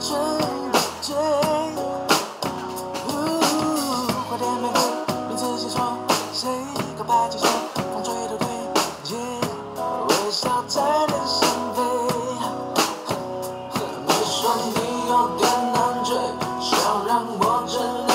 醉醉谁告白气风吹微笑在上飞你说你有点难追想让我知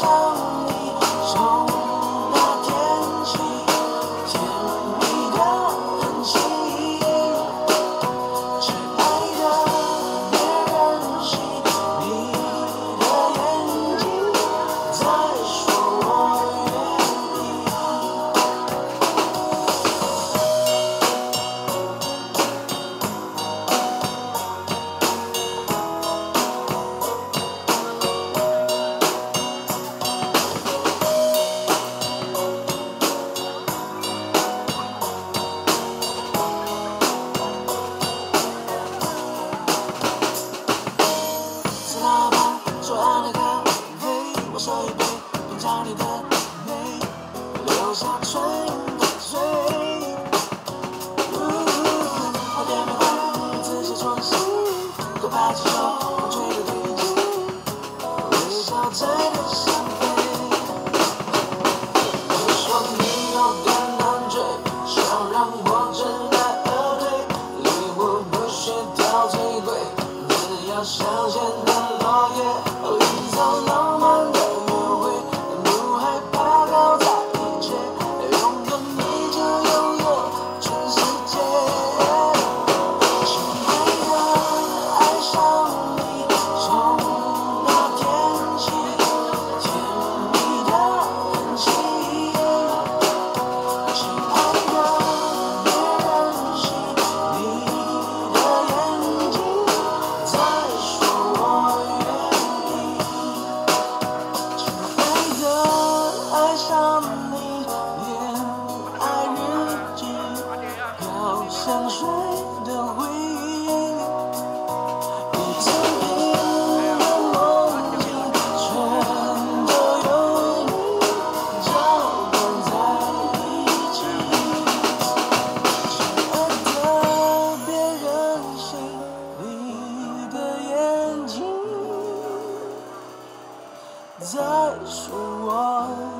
show. 找你的美留下唇印的嘴对微笑在上飞你说你有点难追想让我而退礼物不挑最贵只要香榭的落叶喔在说。我